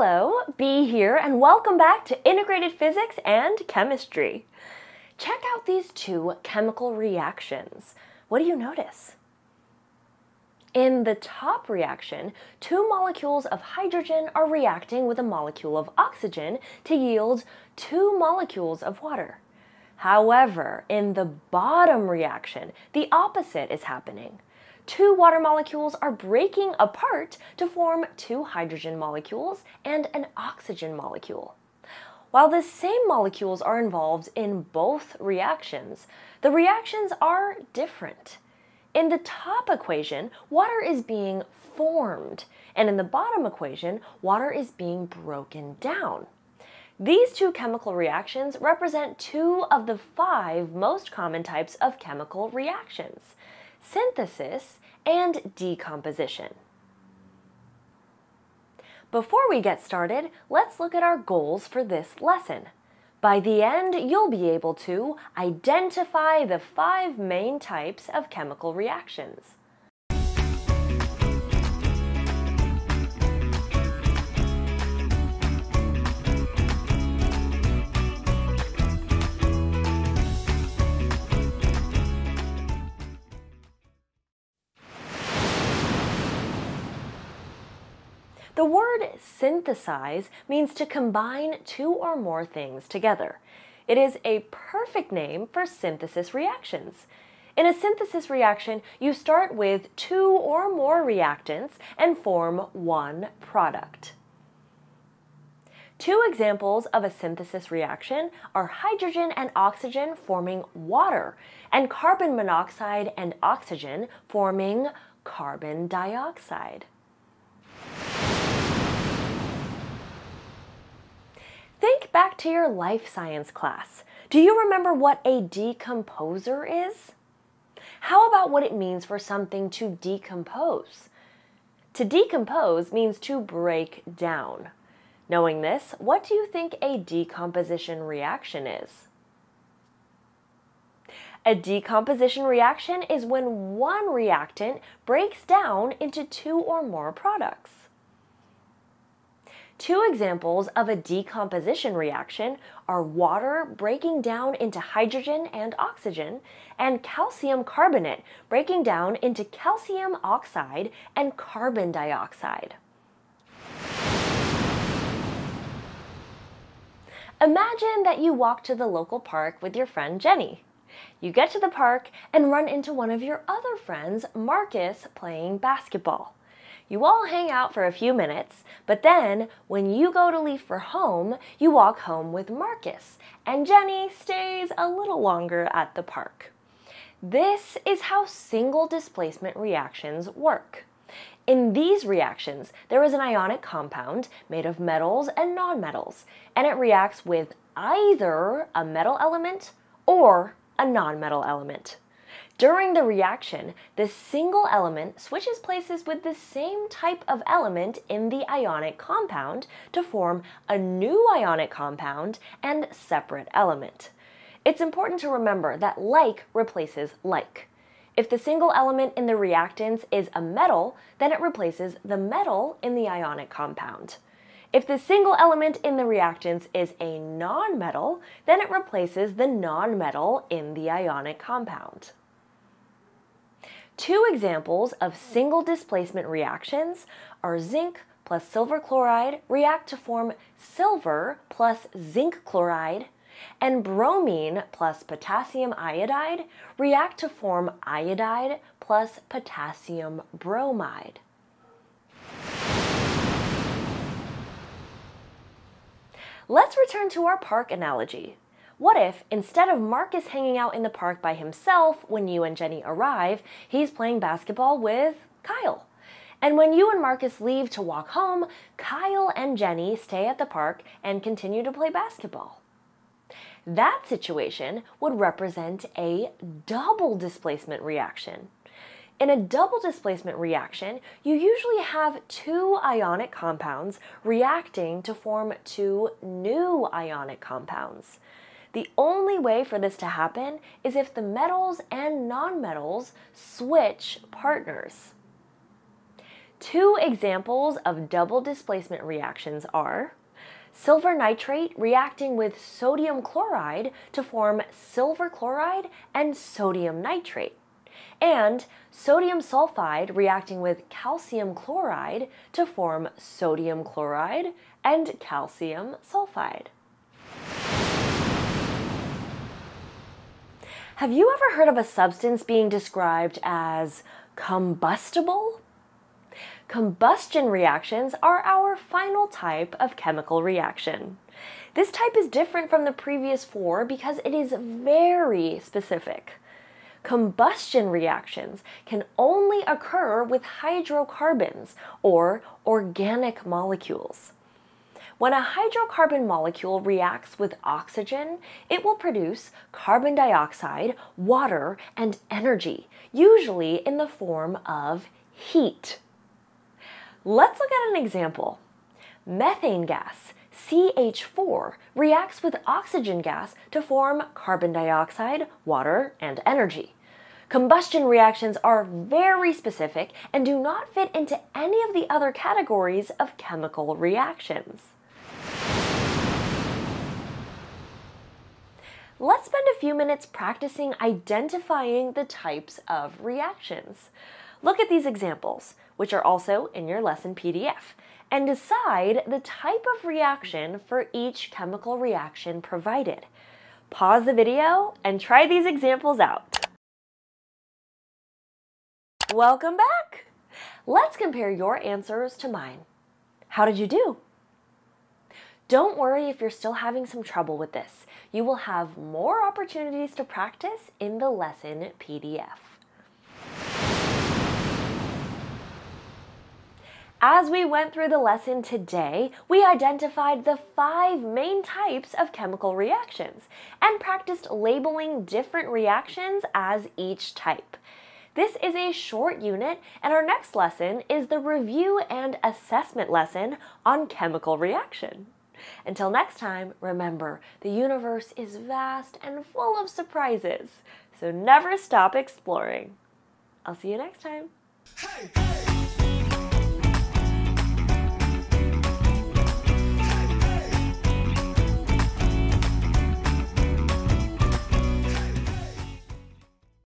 Hello, Bee here, and welcome back to Integrated Physics and Chemistry. Check out these two chemical reactions. What do you notice? In the top reaction, two molecules of hydrogen are reacting with a molecule of oxygen to yield two molecules of water. However, in the bottom reaction, the opposite is happening two water molecules are breaking apart to form two hydrogen molecules and an oxygen molecule. While the same molecules are involved in both reactions, the reactions are different. In the top equation, water is being formed, and in the bottom equation, water is being broken down. These two chemical reactions represent two of the five most common types of chemical reactions synthesis, and decomposition. Before we get started, let's look at our goals for this lesson. By the end, you'll be able to identify the five main types of chemical reactions. The word synthesize means to combine two or more things together. It is a perfect name for synthesis reactions. In a synthesis reaction, you start with two or more reactants and form one product. Two examples of a synthesis reaction are hydrogen and oxygen forming water, and carbon monoxide and oxygen forming carbon dioxide. Think back to your life science class. Do you remember what a decomposer is? How about what it means for something to decompose? To decompose means to break down. Knowing this, what do you think a decomposition reaction is? A decomposition reaction is when one reactant breaks down into two or more products. Two examples of a decomposition reaction are water breaking down into hydrogen and oxygen, and calcium carbonate breaking down into calcium oxide and carbon dioxide. Imagine that you walk to the local park with your friend Jenny. You get to the park and run into one of your other friends, Marcus, playing basketball. You all hang out for a few minutes, but then when you go to leave for home, you walk home with Marcus, and Jenny stays a little longer at the park. This is how single displacement reactions work. In these reactions, there is an ionic compound made of metals and nonmetals, and it reacts with either a metal element or a nonmetal element. During the reaction, the single element switches places with the same type of element in the ionic compound to form a new ionic compound and separate element. It's important to remember that like replaces like. If the single element in the reactants is a metal, then it replaces the metal in the ionic compound. If the single element in the reactants is a nonmetal, then it replaces the nonmetal in the ionic compound. Two examples of single displacement reactions are zinc plus silver chloride react to form silver plus zinc chloride, and bromine plus potassium iodide react to form iodine plus potassium bromide. Let's return to our park analogy. What if, instead of Marcus hanging out in the park by himself when you and Jenny arrive, he's playing basketball with Kyle? And when you and Marcus leave to walk home, Kyle and Jenny stay at the park and continue to play basketball. That situation would represent a double displacement reaction. In a double displacement reaction, you usually have two ionic compounds reacting to form two new ionic compounds. The only way for this to happen is if the metals and nonmetals switch partners. Two examples of double displacement reactions are silver nitrate reacting with sodium chloride to form silver chloride and sodium nitrate, and sodium sulfide reacting with calcium chloride to form sodium chloride and calcium sulfide. Have you ever heard of a substance being described as combustible? Combustion reactions are our final type of chemical reaction. This type is different from the previous four because it is very specific. Combustion reactions can only occur with hydrocarbons or organic molecules. When a hydrocarbon molecule reacts with oxygen, it will produce carbon dioxide, water, and energy, usually in the form of heat. Let's look at an example. Methane gas, CH4, reacts with oxygen gas to form carbon dioxide, water, and energy. Combustion reactions are very specific and do not fit into any of the other categories of chemical reactions. Let's spend a few minutes practicing identifying the types of reactions. Look at these examples which are also in your lesson PDF, and decide the type of reaction for each chemical reaction provided. Pause the video and try these examples out. Welcome back! Let's compare your answers to mine. How did you do? Don't worry if you're still having some trouble with this. You will have more opportunities to practice in the lesson PDF. As we went through the lesson today, we identified the five main types of chemical reactions and practiced labeling different reactions as each type. This is a short unit, and our next lesson is the review and assessment lesson on chemical reaction. Until next time, remember, the universe is vast and full of surprises, so never stop exploring. I'll see you next time. Hey, hey.